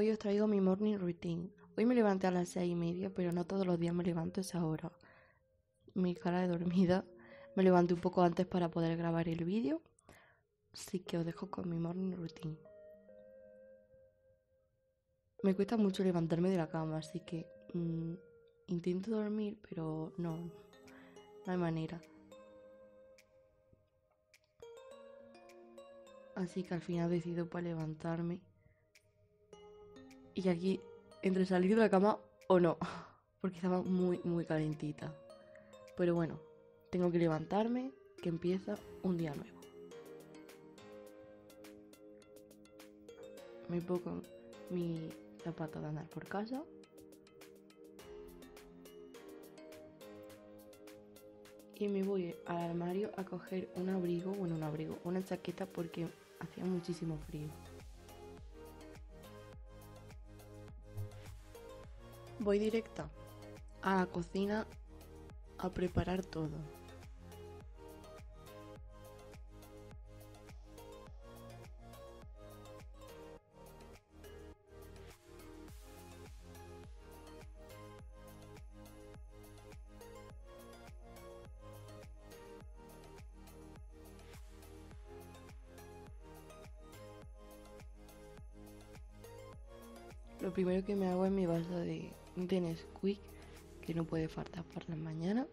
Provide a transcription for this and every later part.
Hoy os traigo mi morning routine. Hoy me levanté a las seis y media, pero no todos los días me levanto esa hora. Mi cara de dormida. Me levanté un poco antes para poder grabar el vídeo. Así que os dejo con mi morning routine. Me cuesta mucho levantarme de la cama, así que mm, intento dormir, pero no, no hay manera. Así que al final decido para levantarme. Y aquí, entre salir de la cama o no, porque estaba muy, muy calentita. Pero bueno, tengo que levantarme, que empieza un día nuevo. Me pongo mi zapato de andar por casa. Y me voy al armario a coger un abrigo, bueno, un abrigo, una chaqueta porque hacía muchísimo frío. Voy directa a la cocina a preparar todo. Lo primero que me hago es mi vaso de, de Nesquik, que no puede faltar por la mañana.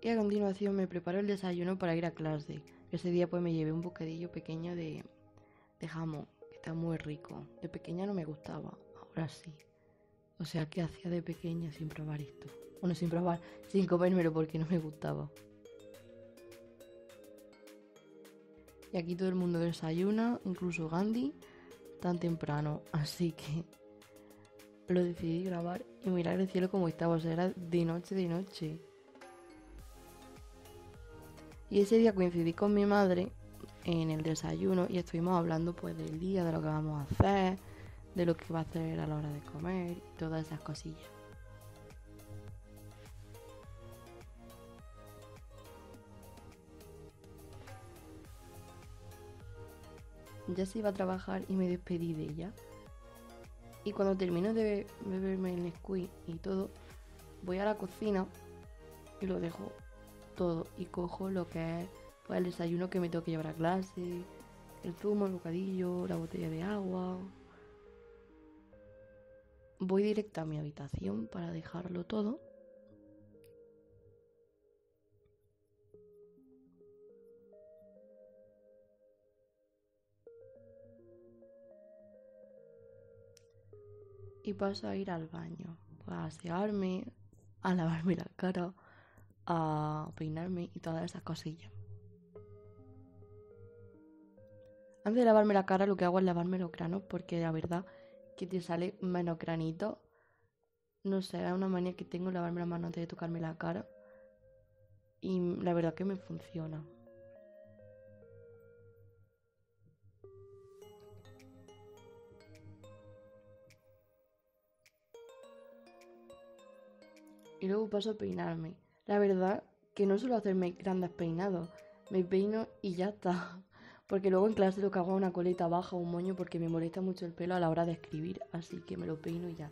Y a continuación me preparo el desayuno para ir a clase. Ese día pues me llevé un bocadillo pequeño de, de jamón, que está muy rico. De pequeña no me gustaba, ahora sí. O sea, ¿qué hacía de pequeña sin probar esto? Bueno, sin probar, sin comérmelo porque no me gustaba. Y aquí todo el mundo desayuna, incluso Gandhi, tan temprano. Así que lo decidí grabar y mirar el cielo como estaba. O sea, era de noche, de noche. Y ese día coincidí con mi madre en el desayuno y estuvimos hablando pues del día, de lo que vamos a hacer, de lo que va a hacer a la hora de comer y todas esas cosillas. Ya se iba a trabajar y me despedí de ella. Y cuando termino de beberme el Nesquik y todo, voy a la cocina y lo dejo todo y cojo lo que es pues, el desayuno que me tengo que llevar a clase, el zumo, el bocadillo, la botella de agua. Voy directa a mi habitación para dejarlo todo y paso a ir al baño, pues a asearme, a lavarme la cara, a peinarme y todas esas cosillas. Antes de lavarme la cara lo que hago es lavarme los granos porque la verdad que te sale menos granito. No sé, es una manía que tengo lavarme las manos antes de tocarme la cara. Y la verdad que me funciona. Y luego paso a peinarme. La verdad que no suelo hacerme grandes peinados, me peino y ya está. Porque luego en clase lo que hago es una coleta baja o un moño porque me molesta mucho el pelo a la hora de escribir, así que me lo peino y ya.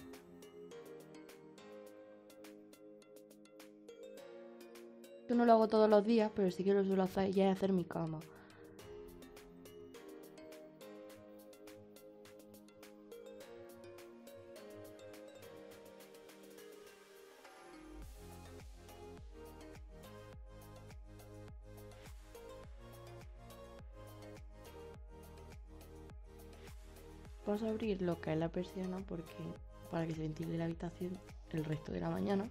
Yo no lo hago todos los días, pero sí que lo suelo hacer ya es hacer mi cama. Vamos a abrir lo que es la persiana porque para que se ventile la habitación el resto de la mañana.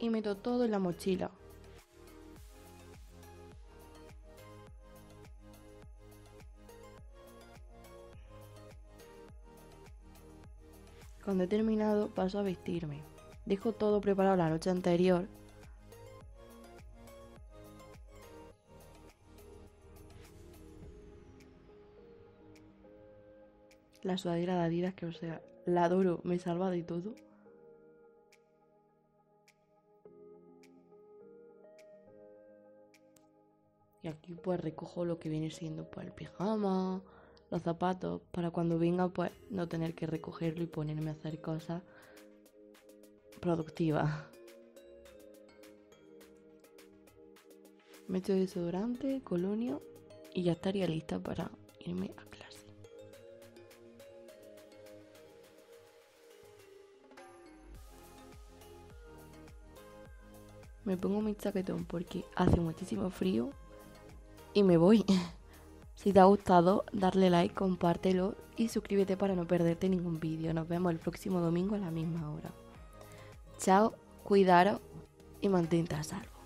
Y meto todo en la mochila. Cuando he terminado paso a vestirme. Dejo todo preparado la noche anterior la sudadera de Adidas, que o sea, la adoro, me salva de todo. Y aquí pues recojo lo que viene siendo pues el pijama, los zapatos, para cuando venga pues no tener que recogerlo y ponerme a hacer cosas productivas. Meto desodorante, colonio y ya estaría lista para irme a Me pongo mi chaquetón porque hace muchísimo frío y me voy. Si te ha gustado, darle like, compártelo y suscríbete para no perderte ningún vídeo. Nos vemos el próximo domingo a la misma hora. Chao, cuidaros y mantente a salvo.